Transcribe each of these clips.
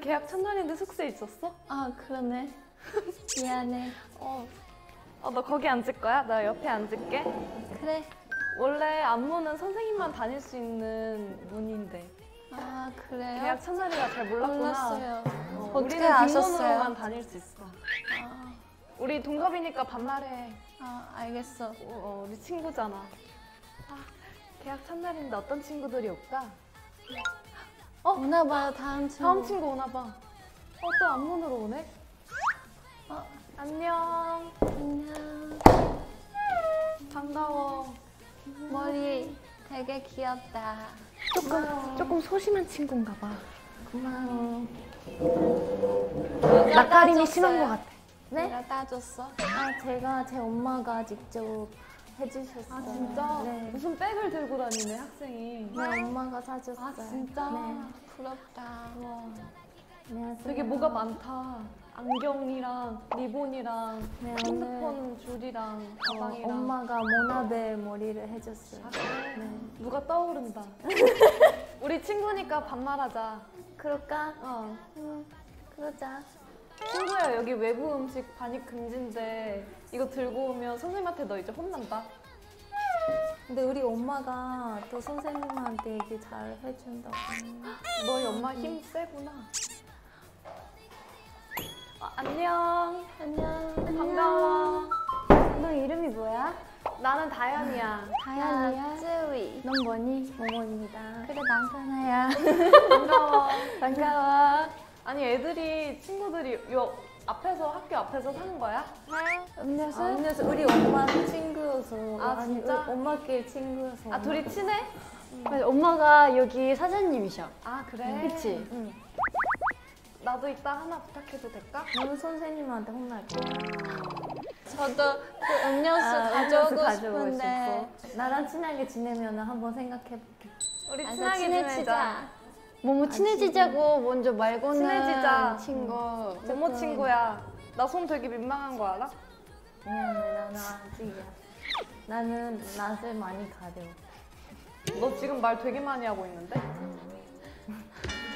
계약 첫날인데 숙제 있었어? 아 그러네. 미안해. 어. 어, 너 거기 앉을 거야? 나 옆에 앉을게. 그래. 원래 안무는 선생님만 다닐 수 있는 문인데 아 그래요? 계약 첫날이라 잘 몰랐구나. 몰랐어요. 어, 어떻게 아셨어요? 뒷문으로만 다닐 수 있어. 아, 우리 동갑이니까 반말해. 아 알겠어. 어, 어, 우리 친구잖아. 아, 계약 첫날인데 어떤 친구들이 올까? 어? 오나 봐요 다음 친구. 다음 친구 오나 봐. 어, 또 앞문으로 오네? 어, 안녕. 안녕. 반가워. 머리 되게 귀엽다. 조금, 조금 소심한 친구인가 봐. 고마워. 낯가림이 심한 것 같아. 네? 내가 따줬어? 아 제가 제 엄마가 직접 해주셨어요. 아, 진짜? 네. 무슨 백을 들고 다니네, 학생이. 네 엄마가 사줬어요. 아, 진짜? 네. 부럽다. 와, 안녕하세요. 되게 뭐가 많다. 안경이랑 리본이랑 네, 핸드폰 줄이랑 어, 가방이랑. 엄마가 모나벨 머리를 해줬어요. 아, 그래? 네. 누가 떠오른다. 우리 친구니까 반말하자. 그럴까? 어. 응, 그러자. 친구야 여기 외부 음식 반입 금지인데 이거 들고 오면 선생님한테 너 이제 혼난다. 근데 우리 엄마가 또 선생님한테 얘기 잘 해준다고. 너희 엄마 힘 세구나. 아, 안녕. 안녕. 반가워. 너 이름이 뭐야? 나는 다현이야. 다현이야. 쯔위. 넌 뭐니? 모모입니다. 그래 난 사나야. 반가워. 반가워. 아니 애들이 친구들이 요 앞에서 학교 앞에서 사는 거야? 음료수? 아, 음료수. 우리 엄마 친구여서. 아, 아니, 진짜? 엄마끼리 친구여서. 아 둘이 친해? 맞아, 엄마가 여기 사장님이셔. 아 그래. 그치? 응. 나도 이따 하나 부탁해도 될까? 너는 선생님한테 혼날 거야. 저도 그 음료수 아, 가져오고 음료수 싶은데. 싶어. 나랑 친하게 지내면 한번 생각해볼게. 우리 친하게 지내자. 뭐뭐 친해지자고 먼저 말고는 친해지자. 친구. 모모 친구야. 나 손 되게 민망한 거 알아? 미안해, 나는 아직이야. 나는 낯을 많이 가려. 너 지금 말 되게 많이 하고 있는데?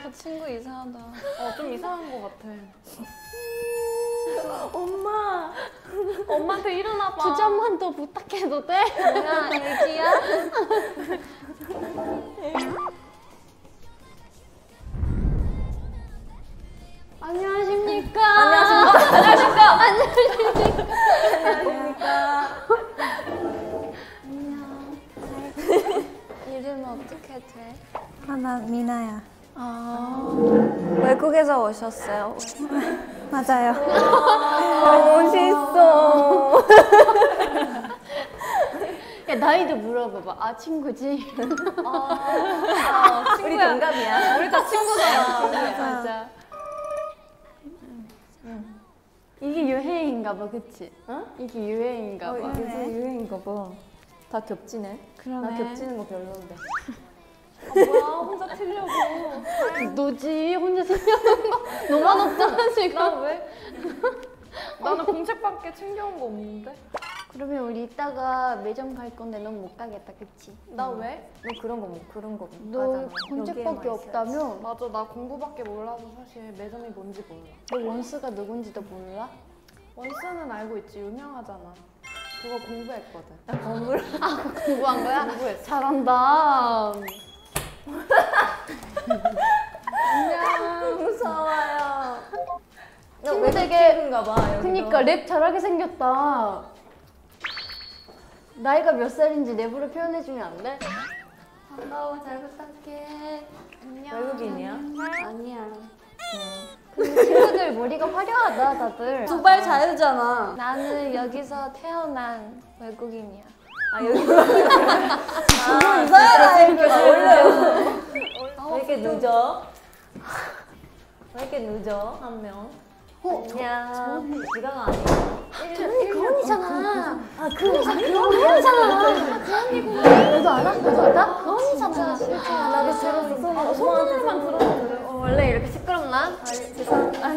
저 친구 이상하다. 어, 좀 이상한 거 같아. 엄마! 엄마한테 일어나 봐. 두 잔만 더 부탁해도 돼? 뭐야, 애기야? 안녕하십니까? 안녕하십니까? 안녕. 이름 어떻게 돼? 하나 미나야. 아. 외국에서 오셨어요? 맞아요. 멋있어. 야, 나이도 물어봐봐. 아, 친구지? 아, 우리 친구야. 동갑이야. 우리 다 친구잖아. 맞아. 이게 유행인가 봐, 그치? 어? 이게 유행인가 봐. 요새 유행인가 봐. 다 겹치네. 그러네. 나 겹치는 거 별로인데. 아, 뭐야, 혼자 틀려고. 너지? 혼자 생각하는 거 너만 없잖아, 지금. 나 왜? 나는 공책밖에 챙겨온 거 없는데? 그러면 우리 이따가 매점 갈 건데 넌 못 가겠다, 그치? 나 왜? 너 그런 거 뭐, 그런 거 못 너 가잖아. 공책밖에 여기에만 없다며? 맞아, 나 공부밖에 몰라서 사실 매점이 뭔지 몰라. 너 원수가 누군지도 몰라? 원스는 알고 있지, 유명하잖아. 그거 공부했거든. 나 건물. 공부한 거야? 공부했어. 잘한다. 안녕. 무서워요. 친구 되게-. 그니까 랩 잘하게 생겼다. 나이가 몇 살인지 랩으로 표현해주면 안 돼? 반가워. 잘 부탁해. 안녕. 외국인이야? 아니야. 근데 친구들 머리가 화려하다, 다들. 두발 자유잖아. 나는 여기서 태어난 외국인이야. 아, 여기. 이상하다 이거. 원래 왜 이렇게 늦어? 왜 이렇게 늦어? 한 명. 안녕. 지각 아니야? 언니 그 언니잖아. 아, 그, 그 언니잖아. 그 언니구나. 너도 알아? 너도 알아? 그 언니잖아. 나도 들었어. 손만 들어도 그래. 어, 원래 이렇게 시끄럽나? 죄송합니다.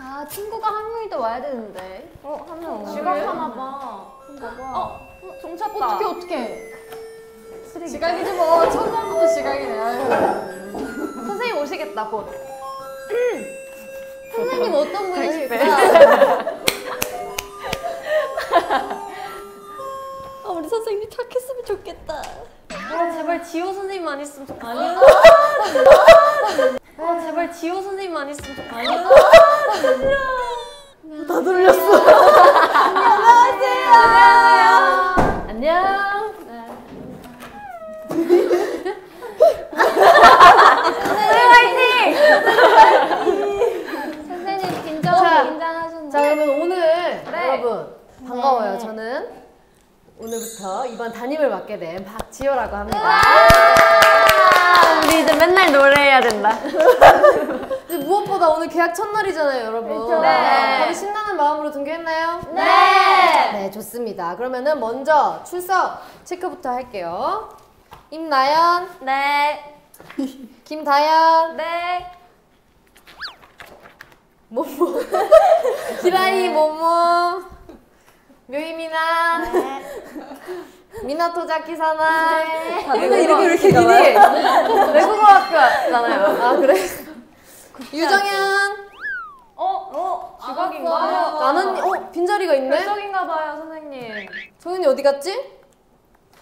아, 친구가 한 명이 더 와야 되는데. 어, 한 명. 지각하나 봐. 어, 종쳤다. 어떻게 어떻게? 지각이지 뭐. 첫날부터 지각이네. 선생님 오시겠다 곧. 선생님 어떤 분이실까? 아, 우리 선생님 착했으면 좋겠다. 아 제발 지호 선생님만 있으면. 아니야. 아 제발 지호 선생님만 있으면 좋겠어. 아니야. 안녕. 선생님 긴장 자, 긴장하셨나요? 자 그러면 오늘 네. 여러분 반가워요. 저는 오늘부터 이번 담임을 맡게 된 박지효라고 합니다. 우리 이제 맨날 노래해야 된다. 근데 무엇보다 오늘 계약 첫날이잖아요, 여러분. 네. 다들 신나는 마음으로 등교했나요? 네. 네, 좋습니다. 그러면은 먼저 출석 체크부터 할게요. 임나연, 네. 김다연, 네. 모모, 기라이 모모, 묘이미나, 미나토 자키 사나이. 오늘 이렇게 이렇게 길이 외국어 학교잖아요. 아 그래? 유정현, 어? 어? 주각인가? 나는 어 빈자리가 있네. 별적인가 봐요, 선생님. 소윤이 어디 갔지?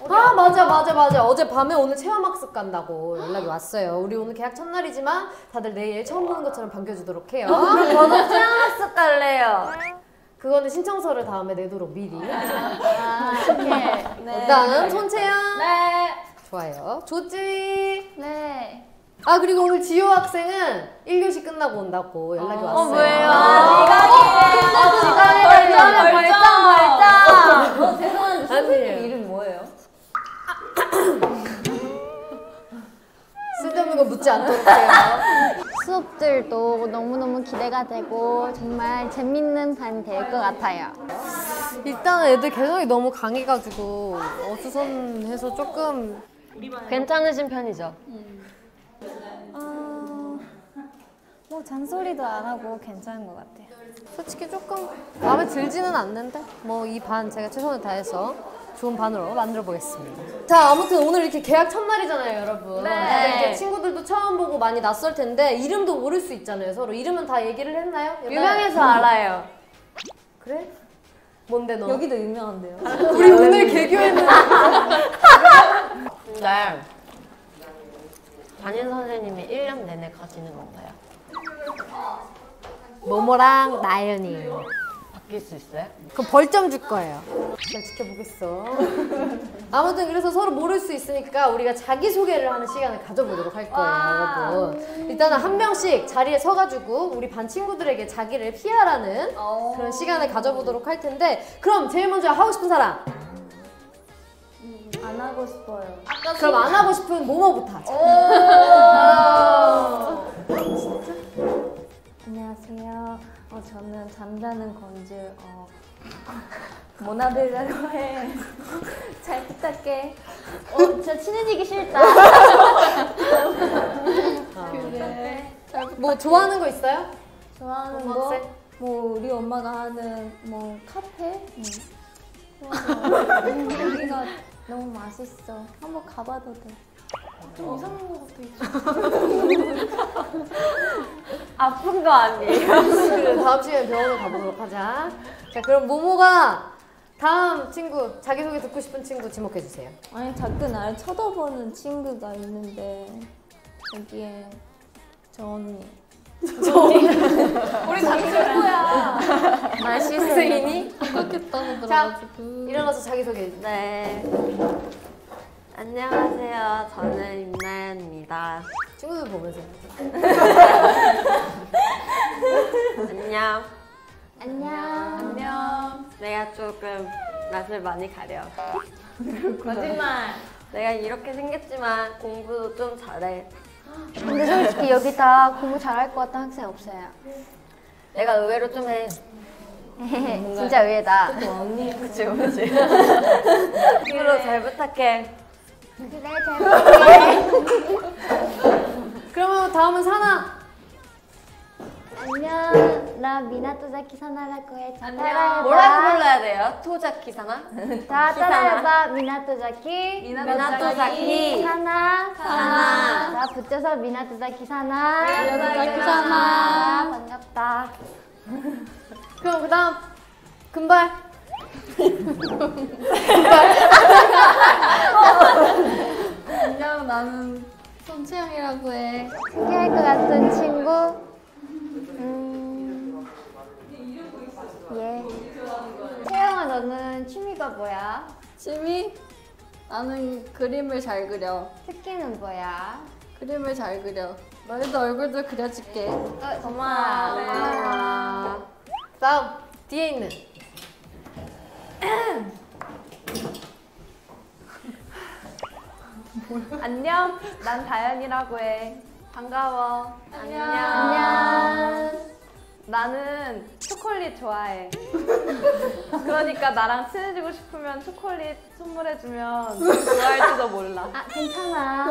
아 맞아 맞아 맞아 어제 밤에 오늘 체험학습 간다고 연락이 왔어요 우리 오늘 계약 첫날이지만 다들 내일 처음 보는 것처럼 반겨주도록 해요 저도 체험학습 갈래요. 그거는 신청서를 다음에 내도록 미리 아, 오케이. 그 다음 손채연 네. 좋아요 조찌 네. 아 그리고 오늘 지효 학생은 1교시 끝나고 온다고 연락이 왔어요 어, 뭐예요? 지각이에요. 벌점, 벌점, 어, 죄송한데 선생님 아니에요. 이름 뭐예요? 쓸데없는 거 묻지 않도록 해요 수업들도 너무너무 기대가 되고 정말 재밌는 반 될 것 같아요. 일단 애들 개성이 너무 강해가지고 어수선해서 조금 괜찮으신 편이죠? 어, 뭐 잔소리도 안 하고 괜찮은 것 같아요. 솔직히 조금 마음에 들지는 않는데 뭐 이 반 제가 최선을 다해서 좋은 반으로 만들어 보겠습니다. 자 아무튼 오늘 이렇게 계약 첫날이잖아요, 여러분. 네. 다들 이렇게 친구들도 처음 보고 많이 낯설 텐데 이름도 모를 수 있잖아요, 서로 이름은 다 얘기를 했나요? 유명해서 알아요. 그래? 뭔데 너? 여기도 유명한데요. 우리 오늘 개교했는데. 네. 담임 선생님이 1년 내내 가지는 건가요? 모모랑 나연이. 바뀔 수 있어요? 그럼 벌점 줄 거예요. 잘 지켜보겠어. 아무튼 그래서 서로 모를 수 있으니까 우리가 자기 소개를 하는 시간을 가져보도록 할 거예요, 여러분. 일단은 한 명씩 자리에 서가지고 우리 반 친구들에게 자기를 피하라는 그런 시간을 가져보도록 할 텐데, 그럼 제일 먼저 하고 싶은 사람. 안 하고 싶어요. 그럼 안 하고 싶은 모모부터 하자. 안녕하세요. 어, 저는 잠자는 건줄 어, 모나벨라고 해. 잘 부탁해. 어, 저 친해지기 싫다. 뭐 좋아하는 거 있어요? 좋아하는 거? 뭐 우리 엄마가 하는 뭐 카페? 응. 좋아요. 음, 여기가 너무 맛있어. 한번 가봐도 돼. 어. 아픈 거 아니에요? 그래, 다음 시간에 병원을 가보도록 하자. 자, 그럼 모모가 다음 친구, 자기소개 듣고 싶은 친구 지목해주세요. 아니 자꾸 날 쳐다보는 친구가 있는데 여기에 저 언니. 우리 다 친구야. 학생이니? 좋겠다고 자, 일어나서 자기소개. 네. 안녕하세요. 저는 임나연입니다. 친구들 보면서. 안녕. 안녕. 안녕. 내가 조금 낯을 많이 가려. 거짓말. 내가 이렇게 생겼지만 공부도 좀 잘해. 근데 솔직히 여기 다 공부 잘할 것 같은 학생 없어요. 내가 의외로 좀 해. 진짜 의외다. 언니. 그치, 그치. 앞으로 잘 부탁해. 그래, 잘 그러면 다음은 사나. 안녕. 나 미나토자키 사나라고 해. 자, 따라해봐. 뭐라고 불러야 돼요? 토자키 사나? 자, 따라해봐. 미나토자키. 미나토자키. 사나. 사나. 자, 붙여서 미나토자키 사나. 미나토자키 사나. 아, 반갑다. 그럼 그다음 금발. 안녕 나는 손채영이라고 해. 특이할 것 같은 친구. 음. 예. 채영아, 너는 취미가 뭐야? 취미? 나는 그림을 잘 그려. 특기는 뭐야? 그림을 잘 그려. 너희도 얼굴도 그려줄게. 어, 고마워. 아, 다음 뒤에 있는. 안녕. 난 다현이라고 해. 반가워. 안녕. 나는 초콜릿 좋아해. 그러니까 나랑 친해지고 싶으면 초콜릿 선물해주면 좋아할지도 몰라. 아, 괜찮아.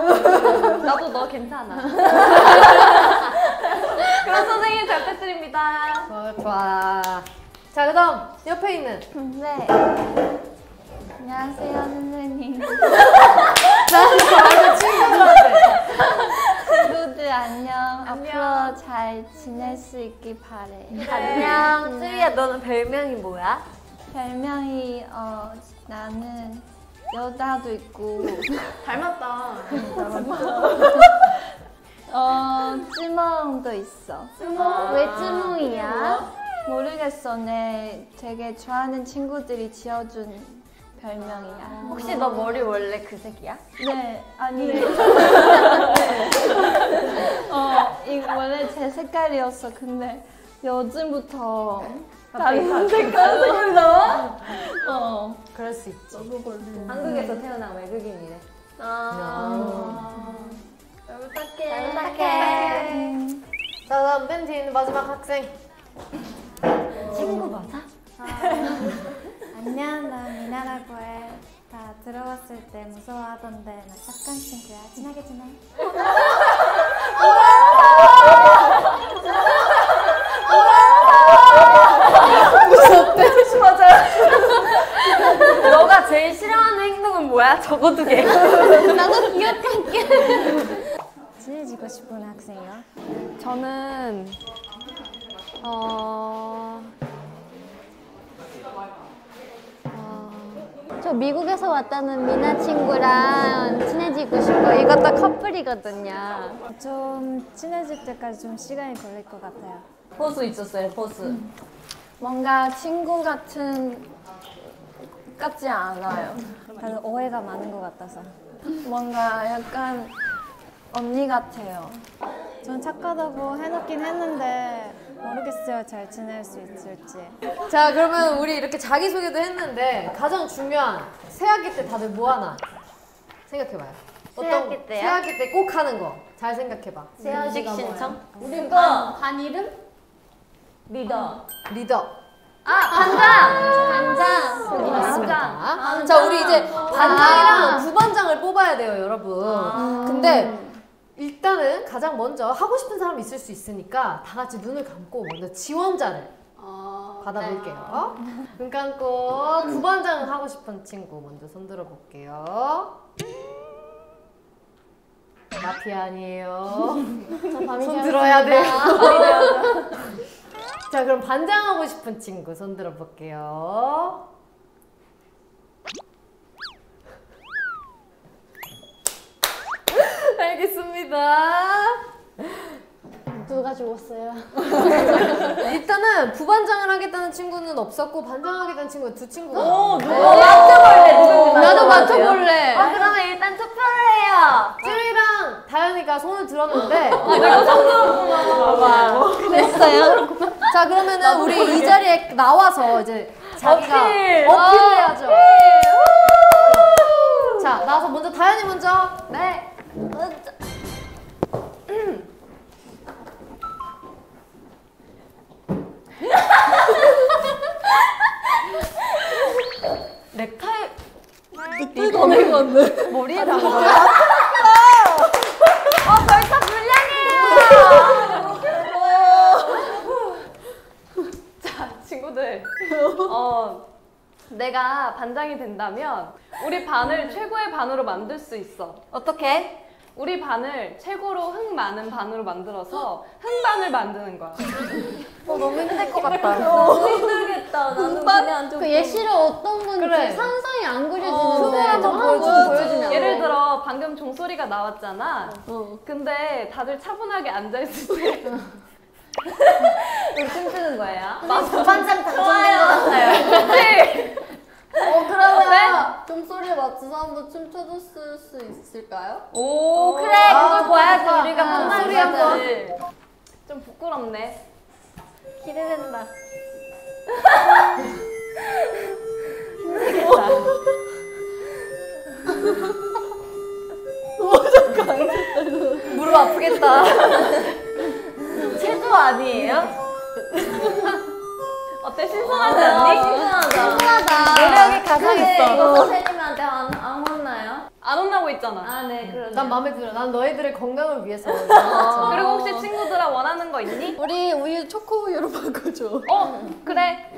나도 너 괜찮아. 그럼 선생님 잘 부탁드립니다. 어, 좋아. 자 그다음 옆에 있는. 네. 안녕하세요, 선생님. 친구들 안녕. 앞으로 잘 지낼 수 있길 바래. 안녕. 쯔이야, 너는 별명이 뭐야? 별명이 어 나는 여자도 있고 닮았다. 어 찌멍도 있어. 왜 찌멍이야? 모르겠어. 내 되게 좋아하는 친구들이 지어준 별명이야. 혹시 너 머리 원래 그 색이야? 네, 아니. 어, 이 원래 제 색깔이었어. 근데 요즘부터 다른 색깔이 나와? 어. 그럴 수 있지. 한국에서 태어난 외국인이래. 아. 잘 부탁해. 잘 부탁해. 자맨 뒤에 있는 마지막 학생. 친구 맞아? 안녕, 나 미나라고 해. 다 들어왔을 때 무서워하던데 나 착한 친구야. 친하게 지내. 너가 제일 싫어하는 행동은 뭐야? 적어도 게 친해지고 싶은 학생이요? 저는 어... 저 미국에서 왔다는 미나 친구랑 친해지고 싶어. 이것도 커플이거든요. 좀 친해질 때까지 좀 시간이 걸릴 것 같아요. 포수 있었어요, 포수. 뭔가 친구 같은 같지 않아요. 다들 오해가 많은 것 같아서. 뭔가 약간 언니 같아요. 전 착하다고 해놓긴 했는데 모르겠어요. 잘 지낼 수 있을지. 자 그러면 우리 이렇게 자기 소개도 했는데 가장 중요한 새학기 때 다들 뭐 하나 생각해봐요. 새학기 때요? 새학기 때 꼭 하는 거 잘 생각해봐. 음식 신청? 우리 반, 반 이름? 리더. 리더. 아, 반장! 반장. 맞습니다. 자, 우리 이제 반장이랑 부반장을 뽑아야 돼요, 여러분. 근데 일단은 가장 먼저 하고 싶은 사람이 있을 수 있으니까 다 같이 눈을 감고 먼저 지원자를 받아볼게요. 눈 감고 부반장 하고 싶은 친구 먼저 손 들어 볼게요. 마피아 아니에요. 손 들어야 돼요. 자, 그럼 반장하고 싶은 친구 손 들어 볼게요. 알겠습니다. 누가 죽었어요? 일단은 부반장을 하겠다는 친구는 없었고 반장하겠다는 친구 두 친구가. 오, 나왔는데. 누구 맞춰볼래? 누군지 나도? 맞춰볼래. 아, 그러면 일단 투표를 해요. 쯔이랑 다현이가 손을 들었는데. 내가 손 들었구나. 됐어요? 자 그러면은 우리 이 자리에 나와서 이제 자기가 어필. 어필을 해야죠. 자 나와서 먼저 다현이 먼저. 네. 넥타이 넥타이 머리에 다 거야? 아 벌써 분량이에요. 자 친구들 어. 내가 반장이 된다면 우리 반을 최고의 반으로 만들 수 있어. 어떻게? 우리 반을 최고로 흥 많은 반으로 만들어서 흥반을 만드는 거야. 어, 너무 힘들 것 같다. 너무 힘들겠다. 나는 그냥 좀 그 예시를 어떤 건지 그래. 상상이 안 그거 그려지는데 한번 한번 보여주면. 예를 들어 방금 종소리가 나왔잖아. 어. 근데 다들 차분하게 앉아 있을 때 우리 춤추는 거예요? 반장 당첨된 것 같아요. 어 그러면 종소리에 맞춰서 한번 춤춰줬을 수 있을까요? 오 그래 아, 그걸 봐야지. 우리가 아, 반장 소리 한번. 좀 부끄럽네. 기대된다. 무릎 아프겠다. 체조 아니에요? 어때 신선하지 않니? 신기하다. 노력이 가상 근데 있어. 이거 선생님한테 안, 안 혼나요? 안 혼나고 있잖아. 아, 네, 그러네. 난 마음에 들어. 난 너희들의 건강을 위해서. 그리고 혹시 친구들아 원하는 거 있니? 우리 우유 초코 우유로 바꿔줘. 어 그래.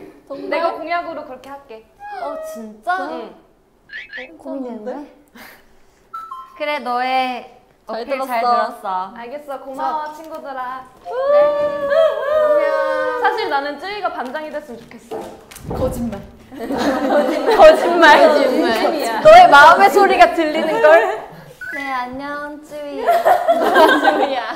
내가 공약으로 그렇게 할게. 어 진짜? 응. 고민되는데? 그래 너의 잘 어필 들었어. 잘 들었어. 알겠어 고마워 친구들아. 안녕. 사실 나는 쯔이가 반장이 됐으면 좋겠어. 거짓말. 거짓말. 거짓말. 너의 마음의 소리가 들리는 걸. 네 안녕 쯔위. 쯔이야.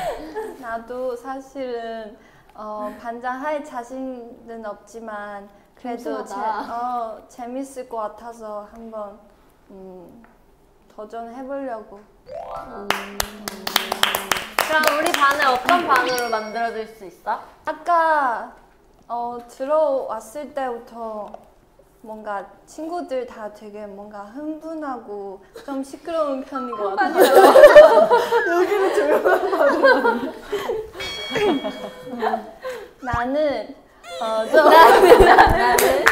나도 사실은 어, 반장 할 자신은 없지만 그래도 재. 어, 재밌을 것 같아서 한번 음, 도전해보려고. 그럼 우리 반을 어떤 반으로 만들어줄 수 있어? 아까 어, 들어왔을 때부터 뭔가 친구들 다 되게 뭔가 흥분하고 좀 시끄러운 편인 것 같아요. 나는 어, 좀 나는 나는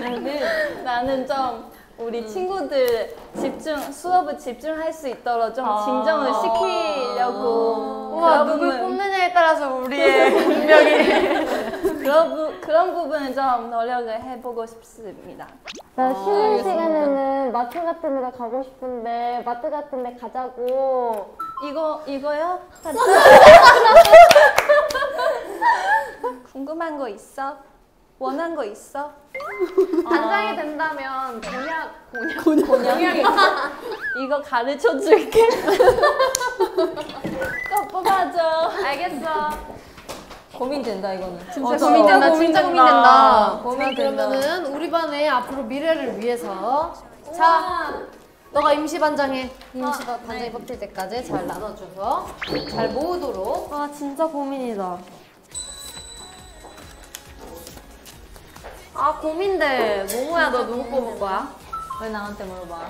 나는 나는 좀 우리 친구들 집중 수업을 집중할 수 있도록 좀 진정을 시키려고. 우 와 누굴 부분- 뽑느냐에 따라서 우리의 운명이. 그런 부, 그런 부분을 좀 노력을 해보고 싶습니다. 나 쉬는 시간에는 마트 같은 데 가고 싶은데 마트 같은 데 가자고. 이거 이거요? 궁금한 거 있어? 원한 거 있어? 반장이 된다면 공약 공약 공약이 이거 가르쳐 줄게. 꼭 뽑아줘. 알겠어. 고민된다 이거는. 진짜 진짜 고민된다. 진짜 고민된다. 고민된다. 그러면은 우리 반의 앞으로 미래를 위해서 자, 너가 임시 반장해. 임시 반- 반장이 뽑힐 때까지 잘 나눠줘서 잘 모으도록. 와 진짜 고민이다. 아 고민돼. 모모야 너 누구 뽑을 거야? 왜 나한테 물어봐?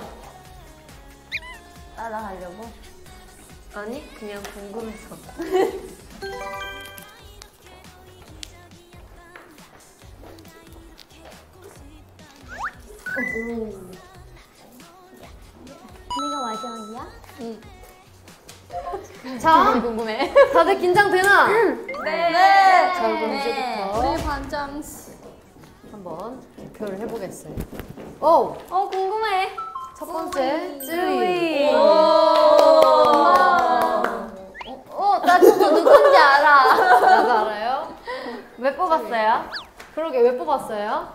따라하려고? 아니 그냥 궁금해서. 내가 마지막이야? 자, 궁금해. 다들 긴장되나? 네. 자, 그럼 이제부터 우리 반장. 한번 발표를 해보겠어요. 오, 어 궁금해. 첫 번째 쯔위. 누군지 알아. 나도 알아요. 왜 뽑았어요? 그러게 왜 뽑았어요?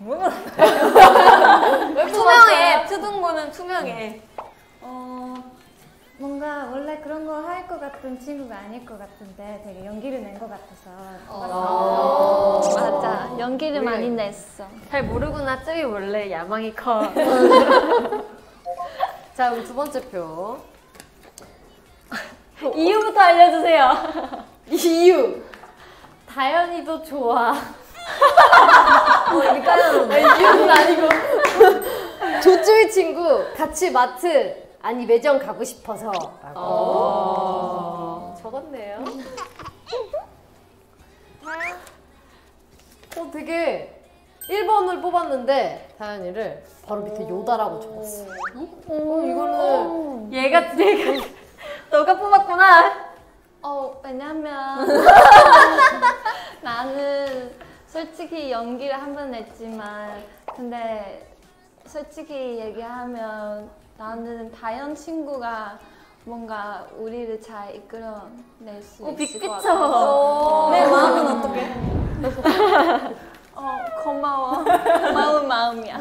왜 투명해. 투둥고는 투명해. 어, 뭔가 원래 그런 거 할 것 같은 친구가 아닐 것 같은데 되게 용기를 낸 것 같아서 어. 맞아. 연기를 우리가 많이 냈어. 잘 모르구나. 쯔위 원래 야망이 커. 자, 그럼 두 번째 표. 이유부터 알려주세요. 이유. 다현이도 좋아. 여기 까여놓네. 아니, 이유는 아니고. 조쯔위 친구 같이 마트 아니 매점 가고 싶어서. 라고. 적었네요. 어, 되게 1번을 뽑았는데 다현이를 바로 밑에 요다라고 적었어. 어, 이거는 얘가 얘가 너가 뽑았구나. 어, 왜냐면 나는 솔직히 연기를 한 번 했지만 근데 솔직히 얘기하면 나는 다현 친구가 뭔가 우리를 잘 이끌어낼 수 있을 것 같아서 내 마음은 어떻게? 어 고마워 고마운 마음이야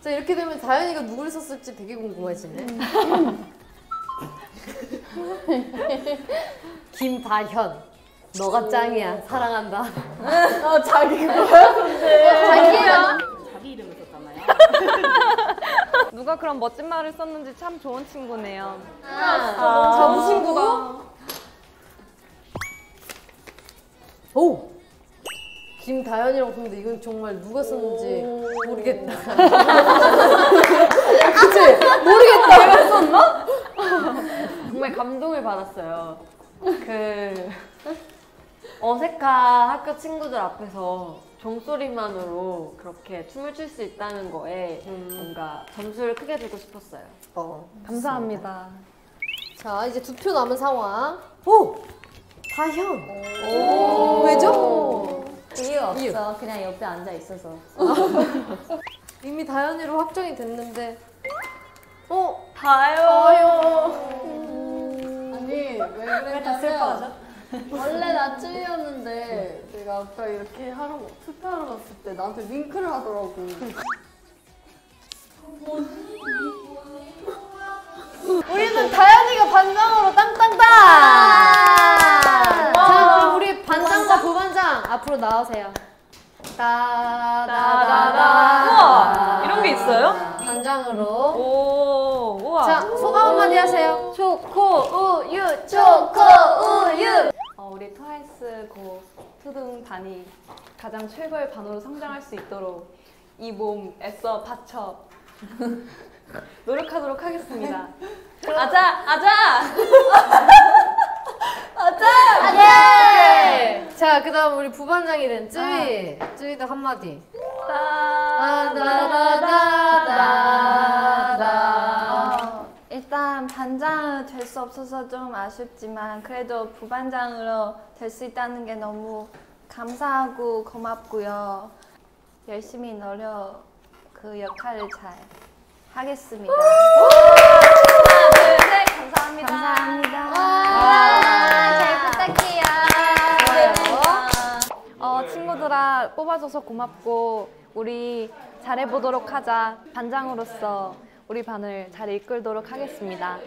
자 이렇게 되면 다현이가 누굴 썼을지 되게 궁금해지네. 김다현, 너가 짱이야, 사랑한다. 어 자기 그거야 근데 자기야. 누가 그런 멋진 말을 썼는지 참 좋은 친구네요. 전 친구가. 오. 김다현이라고 썼는데 이건 정말 누가 썼는지 모르겠다. 그치? 모르겠다. 내가 썼나? 정말 감동을 받았어요. 그 어색한 학교 친구들 앞에서 종소리만으로 그렇게 춤을 출 수 있다는 거에 뭔가 점수를 크게 주고 싶었어요. 어. 감사합니다 자 이제 두 표 남은 상황. 오. 다현. 오. 왜죠? 이유 없어 그냥 옆에 앉아 있어서 이미 다현이로 확정이 됐는데. 어. 다요 아니 왜 그랬냐면 원래 나 쯔이였는데 내가 아까 이렇게 하러 투표하러 갔을 때 나한테 윙크를 하더라고. 우리는 다현이가 반장으로 땅땅땅. 자 그럼 우리 반장과 부반장 앞으로 나오세요. 따다다다. 우와, 이런 게 있어요? 반장으로. 오. 자 소감 한마디 하세요. 초코 우유 초코 우유 어, 우리 트와이스 고 투둥 단이 가장 최고의 반으로 성장할 수 있도록 이 몸 애써 바쳐 노력하도록 하겠습니다. 아자, 아자! 네. 자, 그다음 우리 부반장이 된 쯔이. 쯔이도 한마디. 다다다다다다. 어, 일단 반장은 될 수 없어서 좀 아쉽지만 그래도 부반장으로 될 수 있다는 게 너무 감사하고 고맙고요. 열심히 노력 그 역할을 잘 하겠습니다. 하나, 둘, 셋, 감사합니다. 감사합니다. 잘 부탁해요. 어, 친구들아 뽑아줘서 고맙고 우리 잘해보도록 하자. 반장으로서 우리 반을 잘 이끌도록 하겠습니다.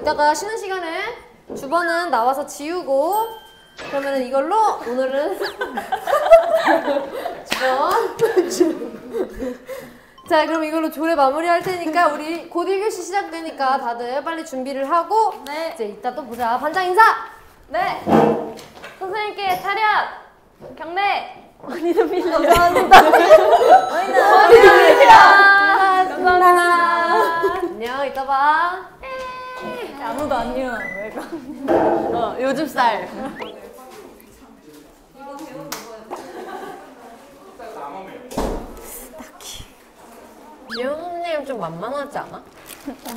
이따가 쉬는 시간에 주번은 나와서 지우고 그러면 이걸로 오늘은 주번 자 그럼 이걸로 조례 마무리할 테니까 우리 곧 1교시 시작되니까 다들 빨리 준비를 하고 네. 이제 이따 또 보자 반장 인사 네. 선생님께 차렷! 경례! 안녕 이따 봐 아무도 안 일어나. 왜 가? 어, 요즘 스타일. 지영님 좀 만만하지 않아?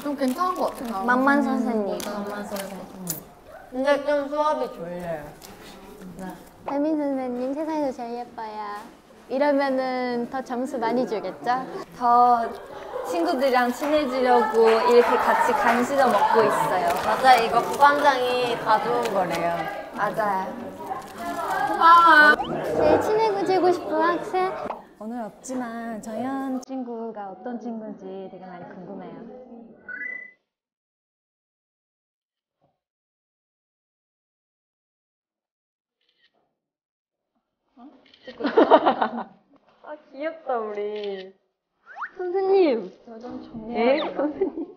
좀 괜찮은 것 같아. 나. 만만 선생님. 근데 좀 수업이 졸려요. 배민 선생님 세상에서 제일 예뻐요. 이러면은 더 점수 많이 주겠죠? 더 친구들이랑 친해지려고 이렇게 같이 간식을 먹고 있어요. 맞아, 이거 부반장이 다 좋은 거래요. 맞아요. 제일 친해지고 싶은 학생? 오늘 없지만 정현 친구가 어떤 친구인지 되게 많이 궁금해요. 아, 귀엽다, 우리. 선생님. 저좀 정리. 예? 선생님.